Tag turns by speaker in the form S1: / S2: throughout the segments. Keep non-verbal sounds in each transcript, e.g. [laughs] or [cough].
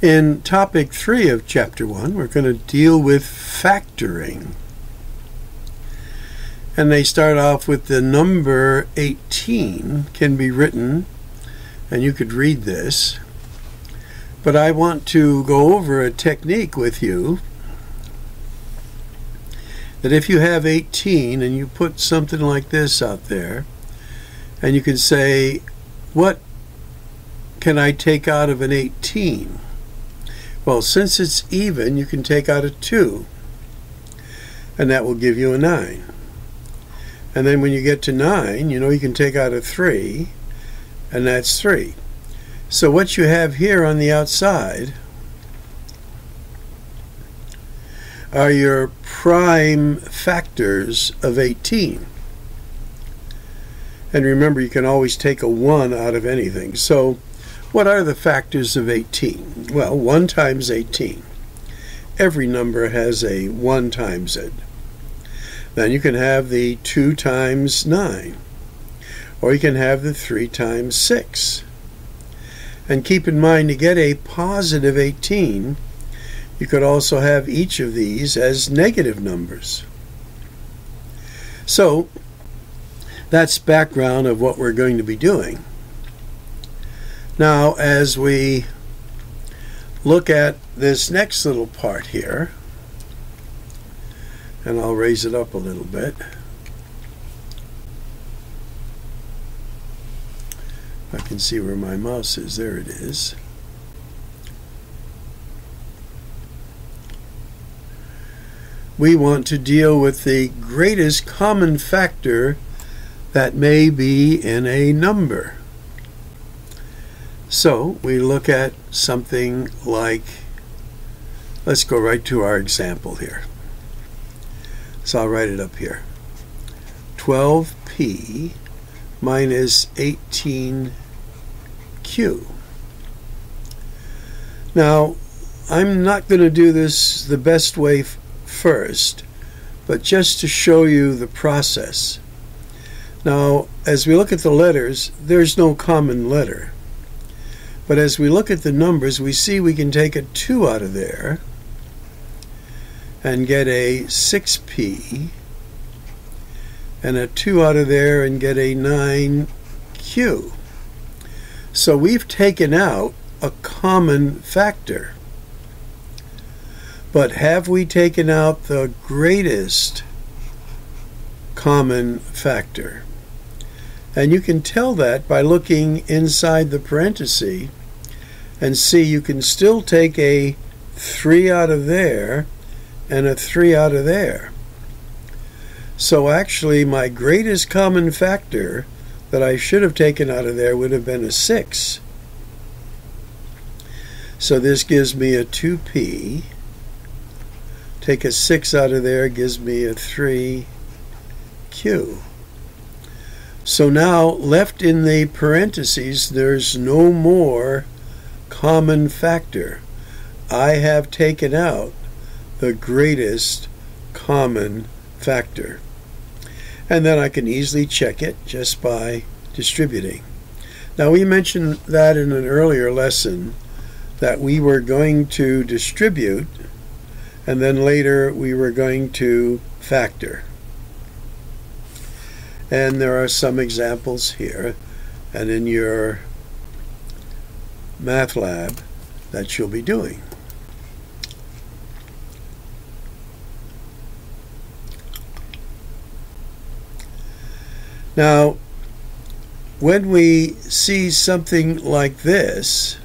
S1: In topic 3 of chapter 1, we're going to deal with factoring. And they start off with the number 18 can be written, and you could read this. But I want to go over a technique with you that if you have 18 and you put something like this out there, and you can say, What can I take out of an 18? Well, since it's even, you can take out a 2, and that will give you a 9. And then when you get to 9, you know you can take out a 3, and that's 3. So what you have here on the outside are your prime factors of 18. And remember, you can always take a 1 out of anything. So what are the factors of 18? Well, 1 times 18. Every number has a 1 times it. Then you can have the 2 times 9. Or you can have the 3 times 6. And keep in mind, to get a positive 18, you could also have each of these as negative numbers. So, that's background of what we're going to be doing. Now, as we look at this next little part here, and I'll raise it up a little bit. I can see where my mouse is. There it is. We want to deal with the greatest common factor that may be in a number. So we look at something like, let's go right to our example here. So I'll write it up here. 12p minus 18q. Now, I'm not going to do this the best way first, but just to show you the process. Now, as we look at the letters, there's no common letter. But as we look at the numbers, we see we can take a 2 out of there and get a 6p, and a 2 out of there and get a 9q. So we've taken out a common factor. But have we taken out the greatest common factor? And you can tell that by looking inside the parenthesis and see you can still take a 3 out of there and a 3 out of there. So actually my greatest common factor that I should have taken out of there would have been a 6. So this gives me a 2p. Take a 6 out of there gives me a 3q. So now left in the parentheses there's no more common factor. I have taken out the greatest common factor. And then I can easily check it just by distributing. Now, we mentioned that in an earlier lesson that we were going to distribute and then later we were going to factor. And there are some examples here. And in your math lab that you'll be doing. Now, when we see something like this,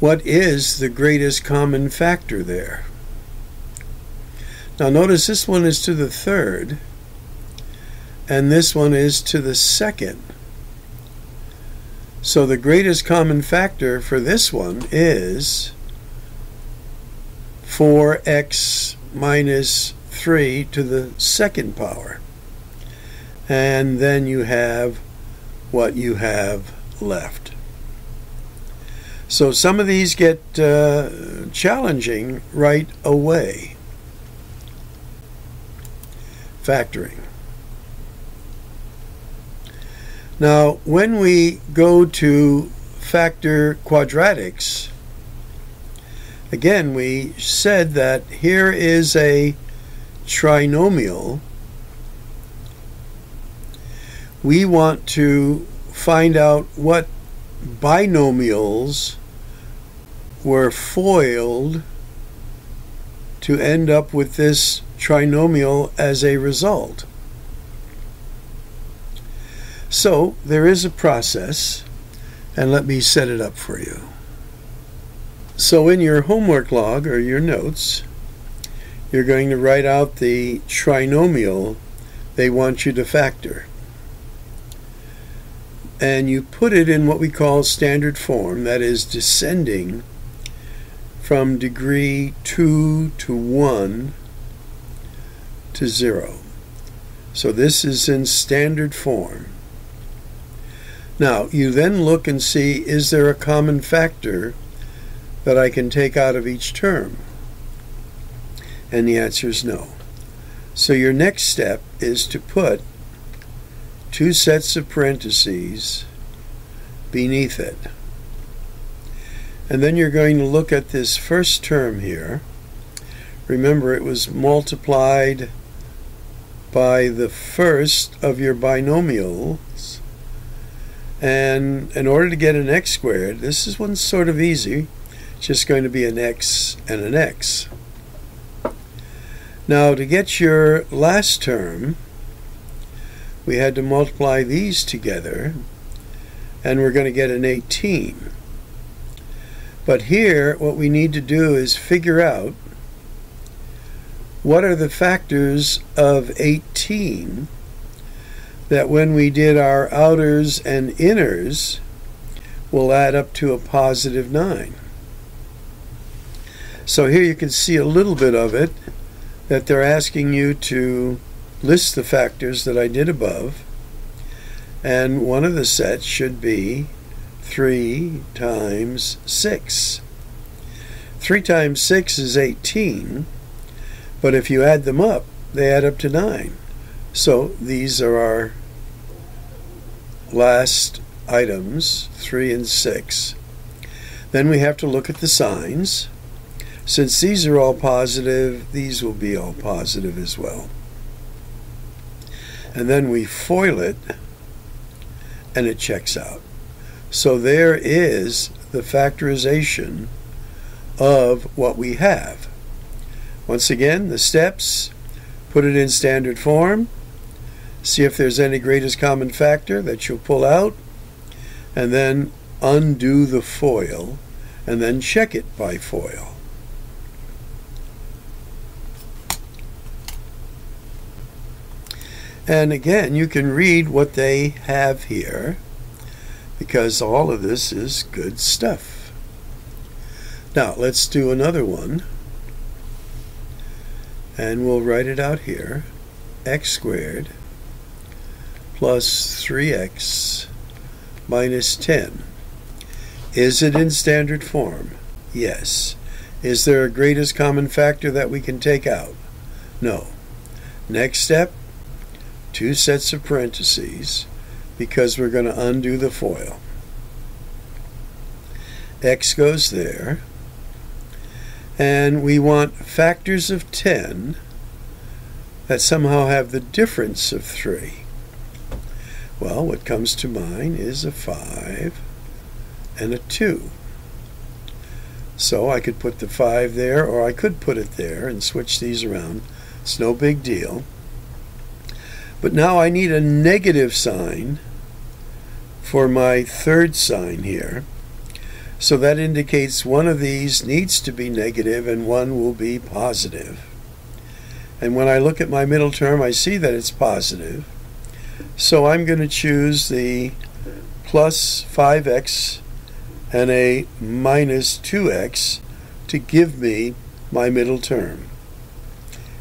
S1: what is the greatest common factor there? Now notice this one is to the third, and this one is to the second. So the greatest common factor for this one is 4x minus 3 to the second power. And then you have what you have left. So some of these get uh, challenging right away. Factoring. Now, when we go to factor quadratics, again, we said that here is a trinomial. We want to find out what binomials were FOILed to end up with this trinomial as a result. So there is a process, and let me set it up for you. So in your homework log or your notes, you're going to write out the trinomial they want you to factor. And you put it in what we call standard form, that is descending from degree 2 to 1 to 0. So this is in standard form. Now, you then look and see is there a common factor that I can take out of each term? And the answer is no. So your next step is to put two sets of parentheses beneath it. And then you're going to look at this first term here. Remember, it was multiplied by the first of your binomials. And in order to get an x squared, this is one sort of easy. It's just going to be an x and an x. Now, to get your last term, we had to multiply these together, and we're going to get an 18. But here, what we need to do is figure out what are the factors of 18 that when we did our outers and inners will add up to a positive 9. So here you can see a little bit of it that they're asking you to list the factors that I did above and one of the sets should be 3 times 6. 3 times 6 is 18, but if you add them up, they add up to 9. So these are our last items, 3 and 6. Then we have to look at the signs. Since these are all positive, these will be all positive as well. And then we FOIL it, and it checks out. So there is the factorization of what we have. Once again, the steps, put it in standard form, see if there's any greatest common factor that you'll pull out, and then undo the FOIL, and then check it by FOIL. And again, you can read what they have here because all of this is good stuff. Now, let's do another one. And we'll write it out here. x squared plus 3x minus 10. Is it in standard form? Yes. Is there a greatest common factor that we can take out? No. Next step, two sets of parentheses because we're going to undo the FOIL. X goes there. And we want factors of 10 that somehow have the difference of 3. Well, what comes to mind is a 5 and a 2. So I could put the 5 there, or I could put it there and switch these around. It's no big deal. But now I need a negative sign for my third sign here. So that indicates one of these needs to be negative and one will be positive. And when I look at my middle term, I see that it's positive. So I'm going to choose the plus 5x and a minus 2x to give me my middle term.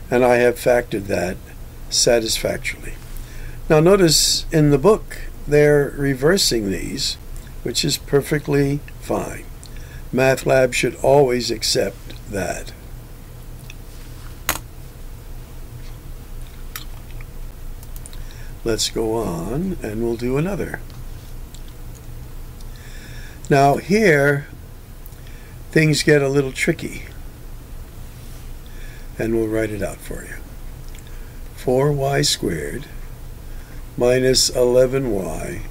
S1: And I have factored that satisfactorily. Now notice in the book they're reversing these, which is perfectly fine. Math Lab should always accept that. Let's go on and we'll do another. Now here, things get a little tricky. And we'll write it out for you. 4y squared minus 11y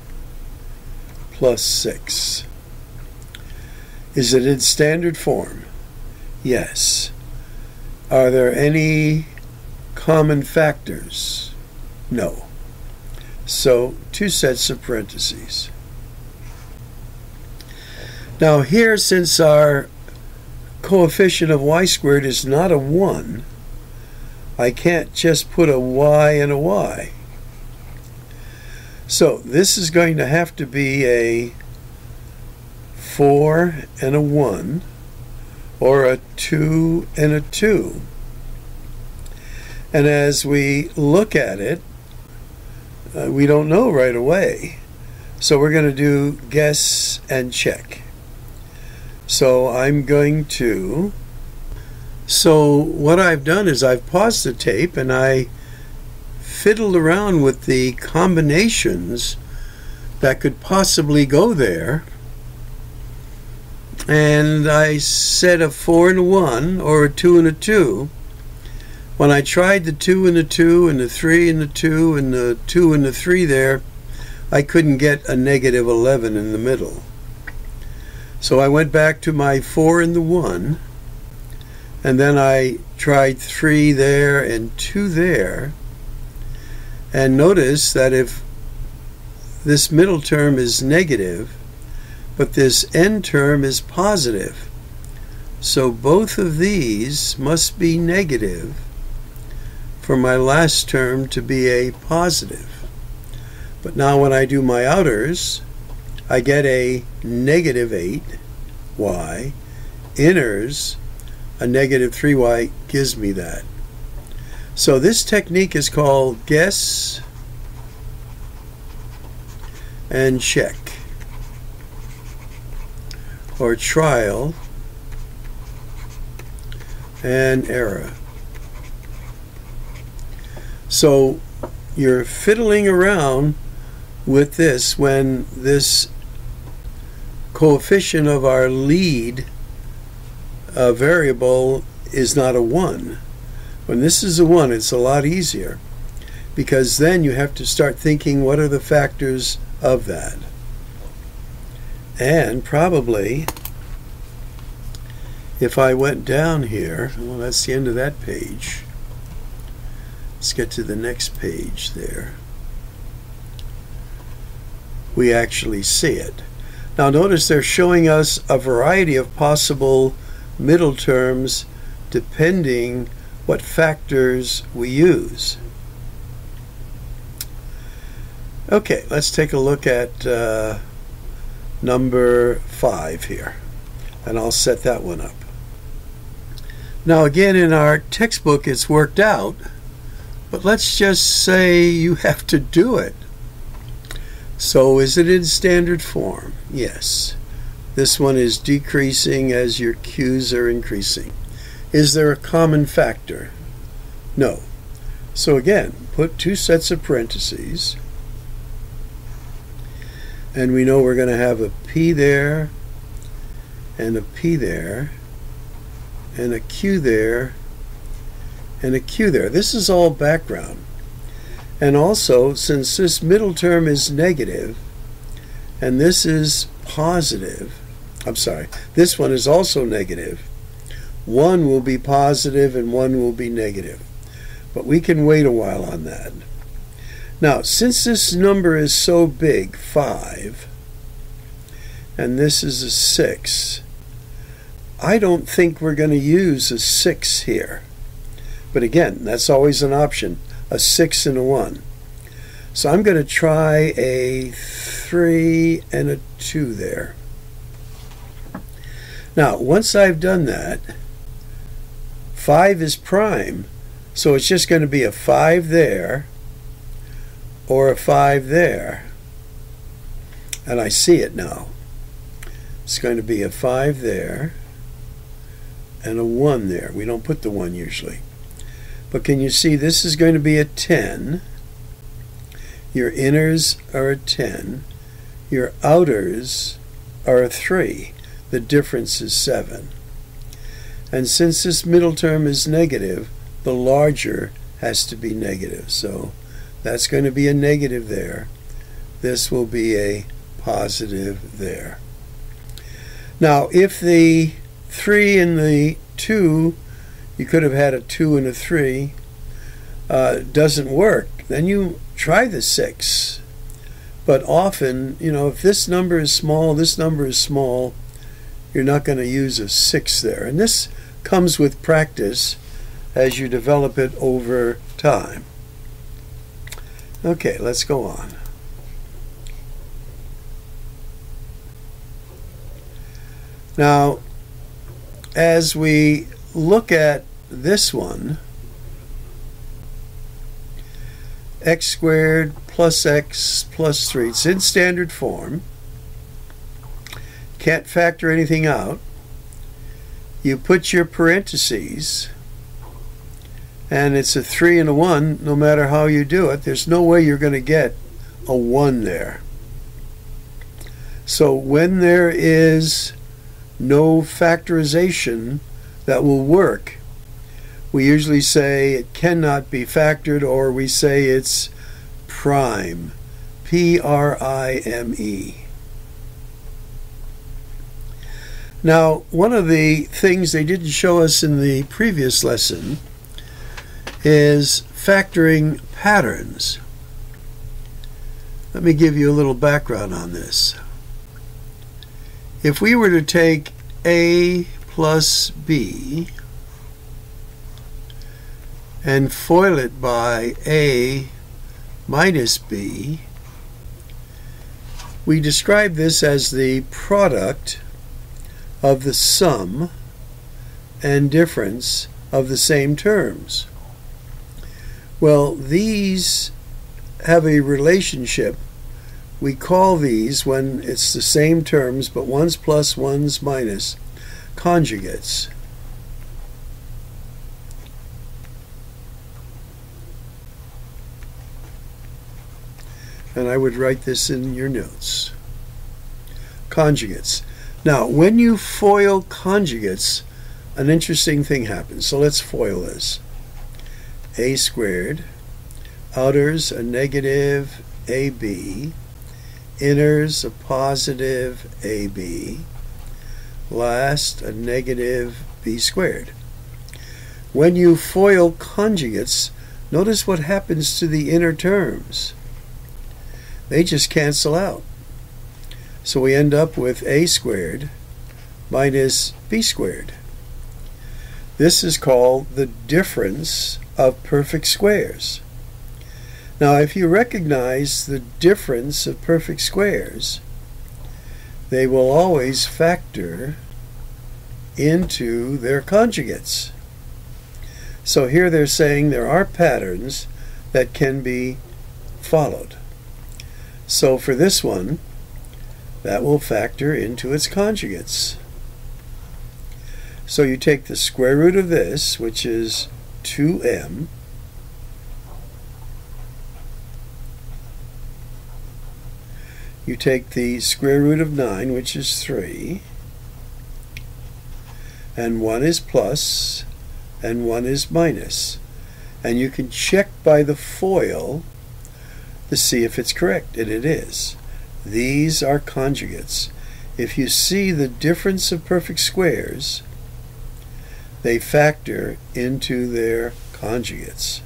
S1: plus 6. Is it in standard form? Yes. Are there any common factors? No. So, two sets of parentheses. Now here, since our coefficient of y squared is not a 1, I can't just put a y and a y. So this is going to have to be a 4 and a 1 or a 2 and a 2. And as we look at it, uh, we don't know right away. So we're going to do guess and check. So I'm going to. So what I've done is I've paused the tape and I fiddled around with the combinations that could possibly go there. And I said a 4 and a 1 or a 2 and a 2. When I tried the 2 and the 2 and the 3 and the 2 and the 2 and the 3 there, I couldn't get a negative 11 in the middle. So I went back to my 4 and the 1, and then I tried 3 there and 2 there. And notice that if this middle term is negative, but this end term is positive, so both of these must be negative for my last term to be a positive. But now when I do my outers, I get a negative 8y. Inners, a negative 3y gives me that. So this technique is called guess and check or trial and error. So you're fiddling around with this when this coefficient of our lead uh, variable is not a 1. When this is a 1, it's a lot easier because then you have to start thinking what are the factors of that. And probably, if I went down here, well, that's the end of that page. Let's get to the next page there. We actually see it. Now notice they're showing us a variety of possible middle terms depending what factors we use. Okay, let's take a look at uh, number 5 here. And I'll set that one up. Now again in our textbook it's worked out, but let's just say you have to do it. So is it in standard form? Yes. This one is decreasing as your Q's are increasing. Is there a common factor? No. So again, put two sets of parentheses. And we know we're going to have a P there, and a P there, and a Q there, and a Q there. This is all background. And also, since this middle term is negative, and this is positive, I'm sorry, this one is also negative, one will be positive and one will be negative. But we can wait a while on that. Now, since this number is so big, 5, and this is a 6, I don't think we're going to use a 6 here. But again, that's always an option, a 6 and a 1. So I'm going to try a 3 and a 2 there. Now, once I've done that, 5 is prime, so it's just going to be a 5 there or a 5 there. And I see it now. It's going to be a 5 there and a 1 there. We don't put the 1 usually. But can you see this is going to be a 10 Your inners are a 10. Your outers are a 3. The difference is 7. And since this middle term is negative, the larger has to be negative. So that's going to be a negative there. This will be a positive there. Now, if the 3 and the 2, you could have had a 2 and a 3, uh, doesn't work, then you try the 6. But often, you know, if this number is small, this number is small, you're not going to use a 6 there. And this comes with practice as you develop it over time. Okay, let's go on. Now, as we look at this one, x squared plus x plus 3, it's in standard form. Can't factor anything out. You put your parentheses, and it's a 3 and a 1 no matter how you do it. There's no way you're going to get a 1 there. So when there is no factorization that will work. We usually say it cannot be factored, or we say it's prime. P R I M E. Now, one of the things they didn't show us in the previous lesson is factoring patterns. Let me give you a little background on this. If we were to take A plus B and FOIL it by A minus B, we describe this as the product of the sum and difference of the same terms. Well, these have a relationship. We call these, when it's the same terms but one's plus, one's minus, conjugates. And I would write this in your notes. Conjugates. Now, when you FOIL conjugates, an interesting thing happens. So let's FOIL this. a squared, outers a negative ab, inners a positive AB, last a negative B squared. When you FOIL conjugates, notice what happens to the inner terms. They just cancel out. So we end up with A squared minus B squared. This is called the difference of perfect squares. Now, if you recognize the difference of perfect squares, they will always factor into their conjugates. So here they're saying there are patterns that can be followed. So for this one, that will factor into its conjugates. So you take the square root of this, which is 2m, you take the square root of 9, which is 3, and 1 is plus, and 1 is minus. And you can check by the FOIL to see if it's correct, and it is. These are conjugates. If you see the difference of perfect squares, they factor into their conjugates.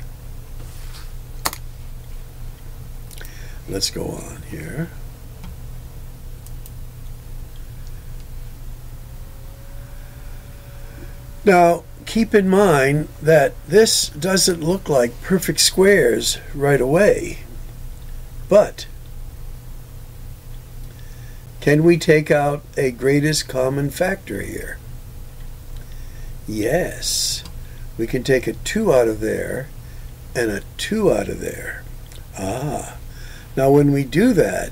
S1: Let's go on here. Now, keep in mind that this doesn't look like perfect squares right away, but can we take out a greatest common factor here? Yes. We can take a 2 out of there and a 2 out of there. Ah. Now when we do that,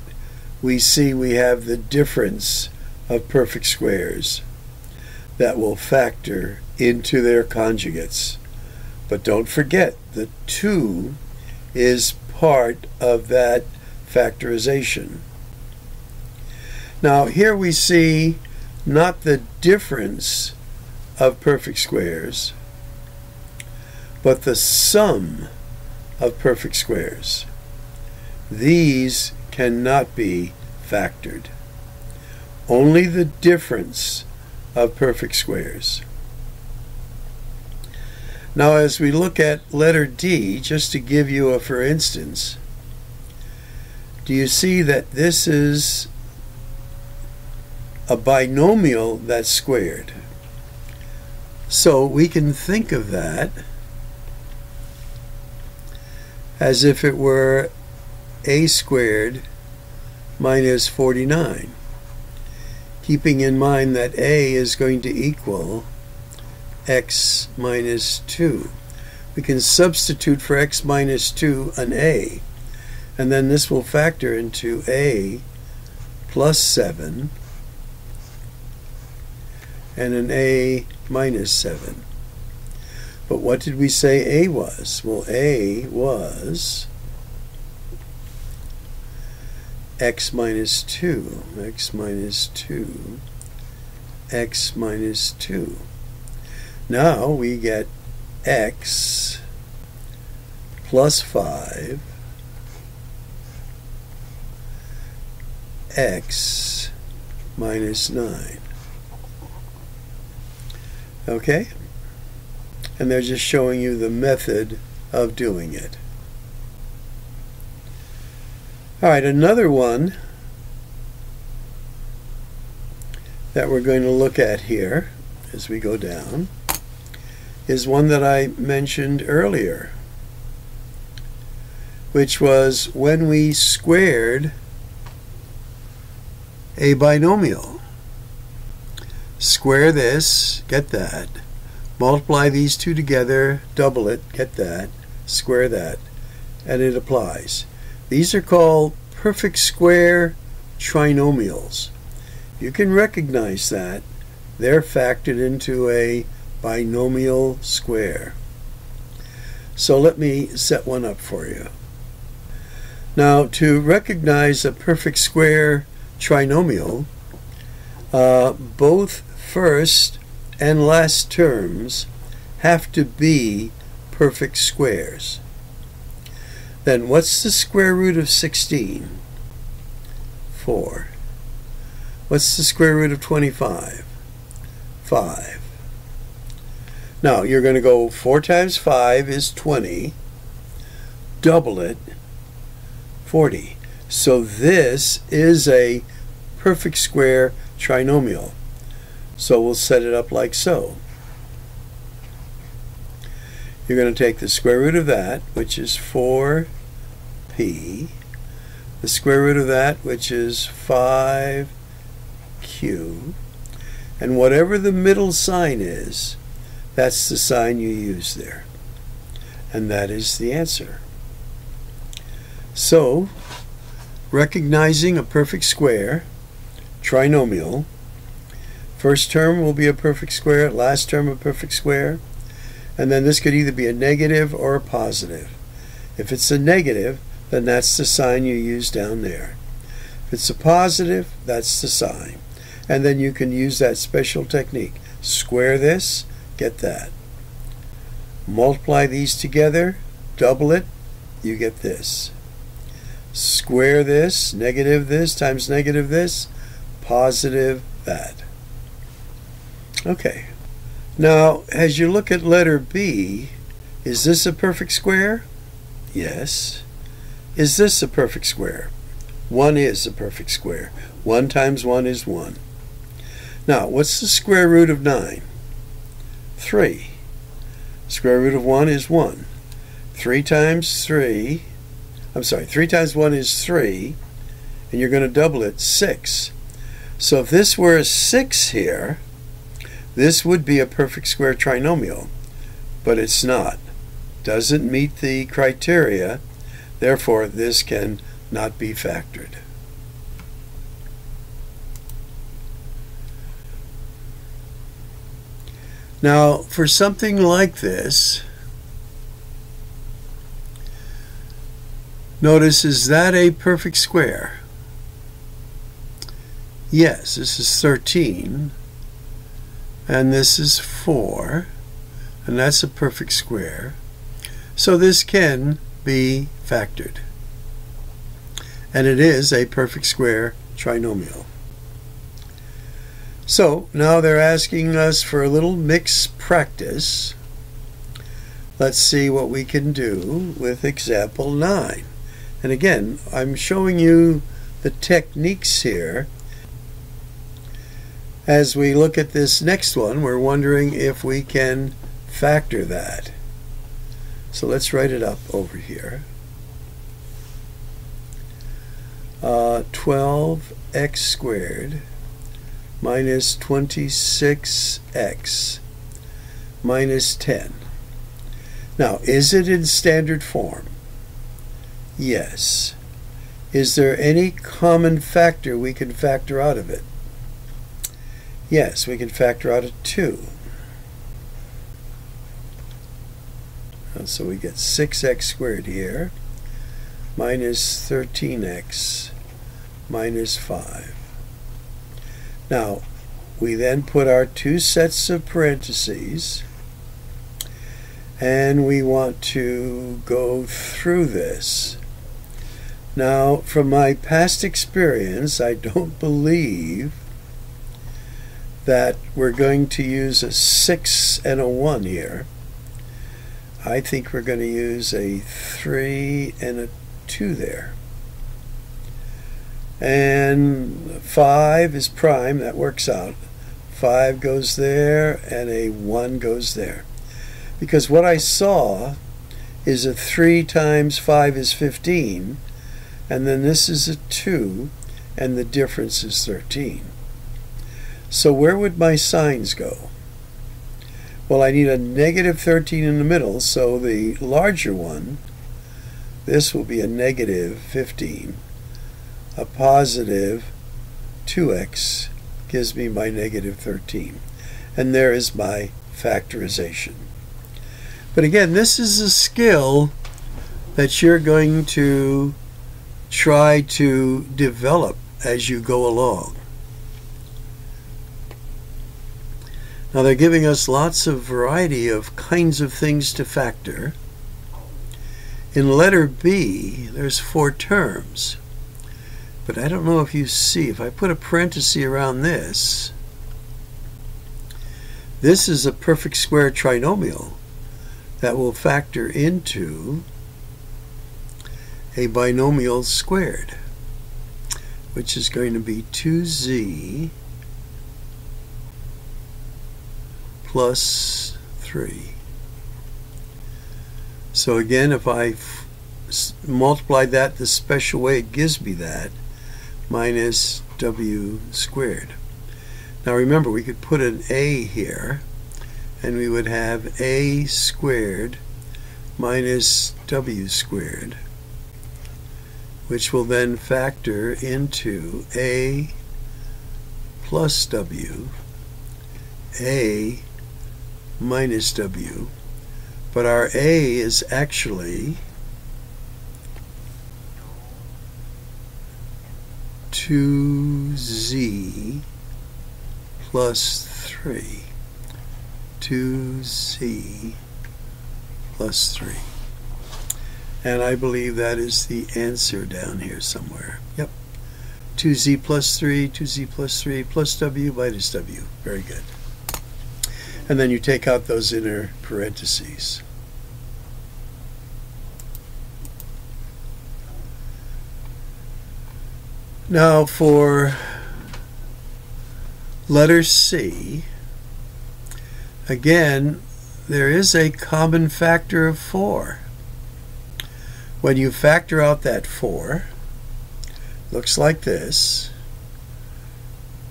S1: we see we have the difference of perfect squares that will factor into their conjugates. But don't forget, the 2 is part of that factorization. Now here we see not the difference of perfect squares, but the sum of perfect squares. These cannot be factored. Only the difference of perfect squares. Now as we look at letter D, just to give you a for instance, do you see that this is a binomial that's squared? So we can think of that as if it were a squared minus 49, keeping in mind that a is going to equal x minus 2. We can substitute for x minus 2 an a, and then this will factor into a plus 7 and an a minus 7. But what did we say a was? Well, a was x minus 2, x minus 2, x minus 2. Now we get x plus 5 x minus 9. Okay? And they're just showing you the method of doing it. All right, another one that we're going to look at here as we go down is one that I mentioned earlier, which was when we squared a binomial. Square this, get that. Multiply these two together, double it, get that, square that, and it applies. These are called perfect square trinomials. You can recognize that. They're factored into a binomial square. So let me set one up for you. Now, to recognize a perfect square trinomial, uh, both first and last terms have to be perfect squares. Then what's the square root of 16? 4. What's the square root of 25? 5. Now, you're going to go 4 times 5 is 20. Double it, 40. So this is a perfect square trinomial. So we'll set it up like so. You're going to take the square root of that, which is 4p, the square root of that, which is 5q, and whatever the middle sign is, that's the sign you use there. And that is the answer. So, recognizing a perfect square, trinomial, first term will be a perfect square, last term a perfect square, and then this could either be a negative or a positive. If it's a negative, then that's the sign you use down there. If it's a positive, that's the sign. And then you can use that special technique. Square this, get that. Multiply these together, double it, you get this. Square this, negative this times negative this, positive that. Okay. Now, as you look at letter B, is this a perfect square? Yes. Is this a perfect square? 1 is a perfect square. 1 times 1 is 1. Now, what's the square root of 9? 3. Square root of 1 is 1. 3 times 3, I'm sorry, 3 times 1 is 3, and you're going to double it, 6. So if this were a 6 here, this would be a perfect square trinomial, but it's not. Doesn't meet the criteria, therefore this can not be factored. Now, for something like this, Notice, is that a perfect square? Yes, this is 13, and this is 4, and that's a perfect square. So this can be factored. And it is a perfect square trinomial. So now they're asking us for a little mixed practice. Let's see what we can do with example 9. And again, I'm showing you the techniques here. As we look at this next one, we're wondering if we can factor that. So let's write it up over here. Uh, 12x squared minus 26x minus 10. Now, is it in standard form? Yes. Is there any common factor we can factor out of it? Yes, we can factor out a 2. So we get 6x squared here minus 13x minus 5. Now, we then put our two sets of parentheses and we want to go through this. Now, from my past experience, I don't believe that we're going to use a 6 and a 1 here. I think we're going to use a 3 and a 2 there. And 5 is prime, that works out. 5 goes there, and a 1 goes there. Because what I saw is a 3 times 5 is 15, and then this is a 2, and the difference is 13. So where would my signs go? Well, I need a negative 13 in the middle, so the larger one, this will be a negative 15 a positive 2x gives me my negative 13. And there is my factorization. But again, this is a skill that you're going to try to develop as you go along. Now they're giving us lots of variety of kinds of things to factor. In letter B, there's four terms. But I don't know if you see, if I put a parenthesis around this, this is a perfect square trinomial that will factor into a binomial squared, which is going to be 2z plus 3. So again, if I multiply that the special way it gives me that, minus w squared. Now remember, we could put an a here, and we would have a squared minus w squared, which will then factor into a plus w, a minus w, but our a is actually 2z plus 3. 2z plus 3. And I believe that is the answer down here somewhere. Yep. 2z plus 3, 2z plus 3 plus w minus w. Very good. And then you take out those inner parentheses. Now for letter C, again, there is a common factor of 4. When you factor out that 4, looks like this.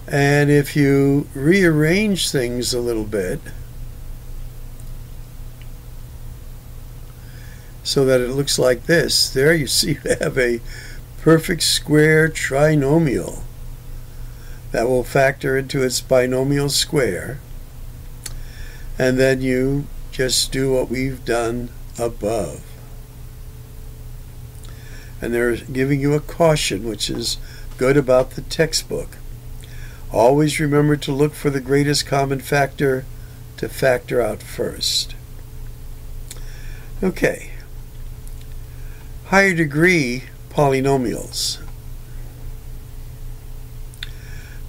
S1: And if you rearrange things a little bit so that it looks like this, there you [laughs] see you have a perfect square trinomial that will factor into its binomial square. And then you just do what we've done above. And they're giving you a caution, which is good about the textbook. Always remember to look for the greatest common factor to factor out first. Okay. Higher degree polynomials.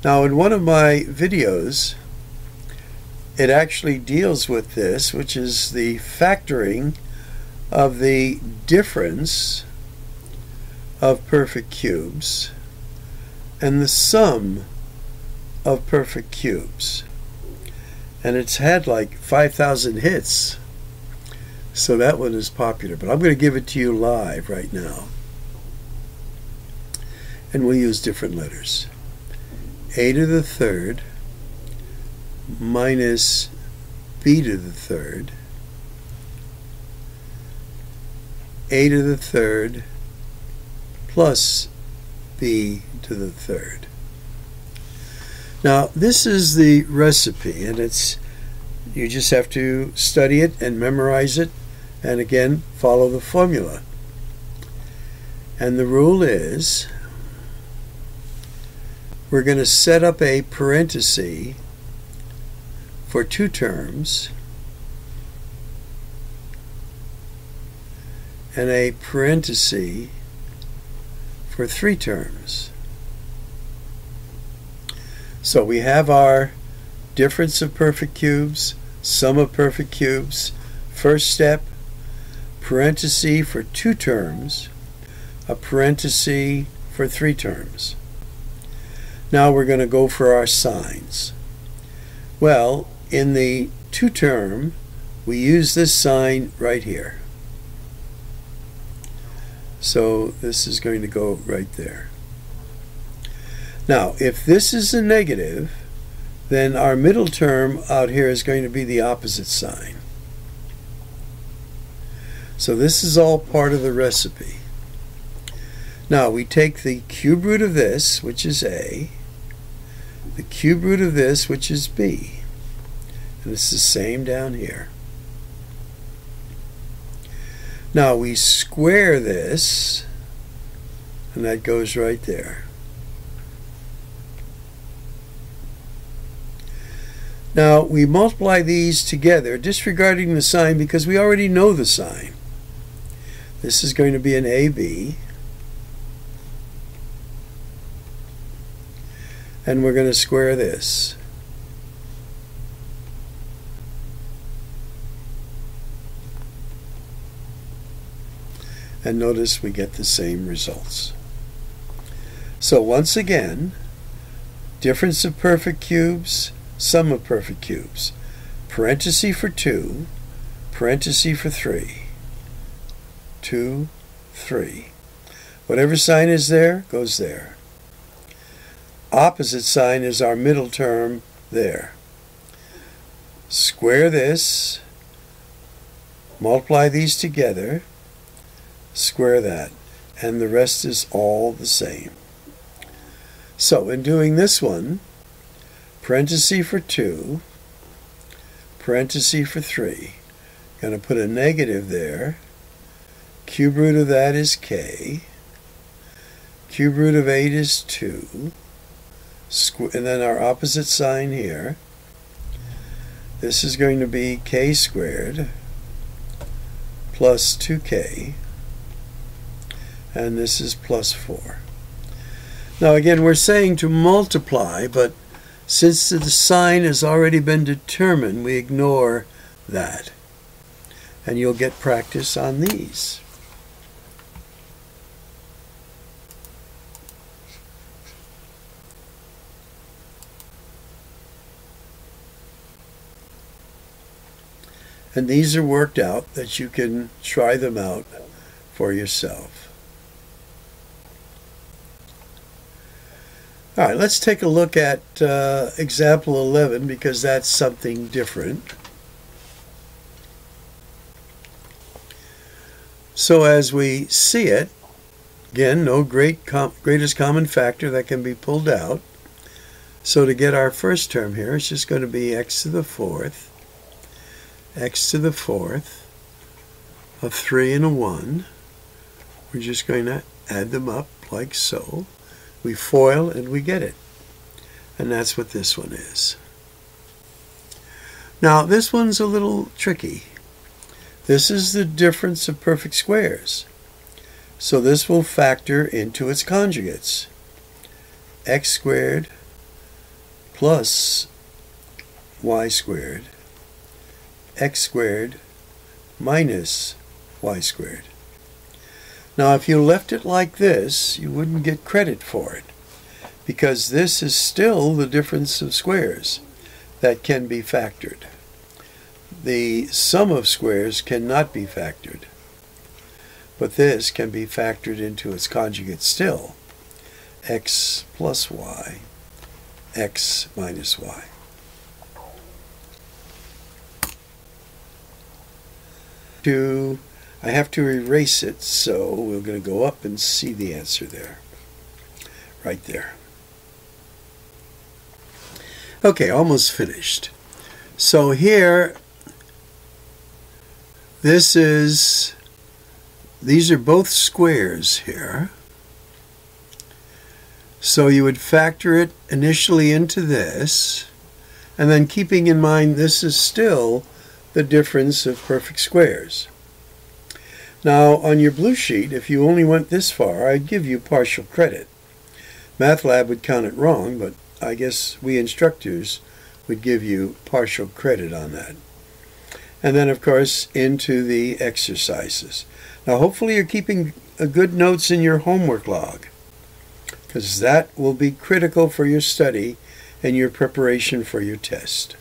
S1: Now, in one of my videos, it actually deals with this, which is the factoring of the difference of perfect cubes and the sum of perfect cubes. And it's had like 5,000 hits. So that one is popular. But I'm going to give it to you live right now. And we'll use different letters. a to the third minus b to the third, a to the third plus b to the third. Now, this is the recipe, and it's you just have to study it and memorize it, and again, follow the formula. And the rule is we're going to set up a parenthesis for two terms and a parenthesis for three terms. So we have our difference of perfect cubes, sum of perfect cubes, first step, parenthesis for two terms, a parenthesis for three terms. Now we're going to go for our signs. Well, in the two term, we use this sign right here. So this is going to go right there. Now, if this is a negative, then our middle term out here is going to be the opposite sign. So this is all part of the recipe. Now we take the cube root of this, which is a, the cube root of this, which is b. And it's the same down here. Now we square this, and that goes right there. Now we multiply these together, disregarding the sign because we already know the sign. This is going to be an AB. And we're going to square this. and notice we get the same results. So once again, difference of perfect cubes, sum of perfect cubes. Parenthesis for 2, parenthesis for 3. 2, 3. Whatever sign is there, goes there. Opposite sign is our middle term there. Square this, multiply these together, square that, and the rest is all the same. So in doing this one, parenthesis for 2, parenthesis for 3, going to put a negative there. Cube root of that is k. Cube root of 8 is 2. And then our opposite sign here. This is going to be k squared plus 2k and this is plus 4. Now again, we're saying to multiply, but since the sign has already been determined, we ignore that. And you'll get practice on these. And these are worked out that you can try them out for yourself. All right, let's take a look at uh, example 11 because that's something different. So as we see it, again, no great com greatest common factor that can be pulled out. So to get our first term here, it's just going to be x to the fourth, x to the fourth, a 3 and a 1. We're just going to add them up like so. We FOIL and we get it. And that's what this one is. Now, this one's a little tricky. This is the difference of perfect squares. So this will factor into its conjugates. x squared plus y squared, x squared minus y squared. Now, if you left it like this, you wouldn't get credit for it, because this is still the difference of squares that can be factored. The sum of squares cannot be factored, but this can be factored into its conjugate still, x plus y, x minus y. To, I have to erase it, so we're going to go up and see the answer there. Right there. Okay, almost finished. So here, this is, these are both squares here. So you would factor it initially into this, and then keeping in mind this is still the difference of perfect squares. Now, on your blue sheet, if you only went this far, I'd give you partial credit. Math Lab would count it wrong, but I guess we instructors would give you partial credit on that. And then, of course, into the exercises. Now, hopefully you're keeping good notes in your homework log because that will be critical for your study and your preparation for your test.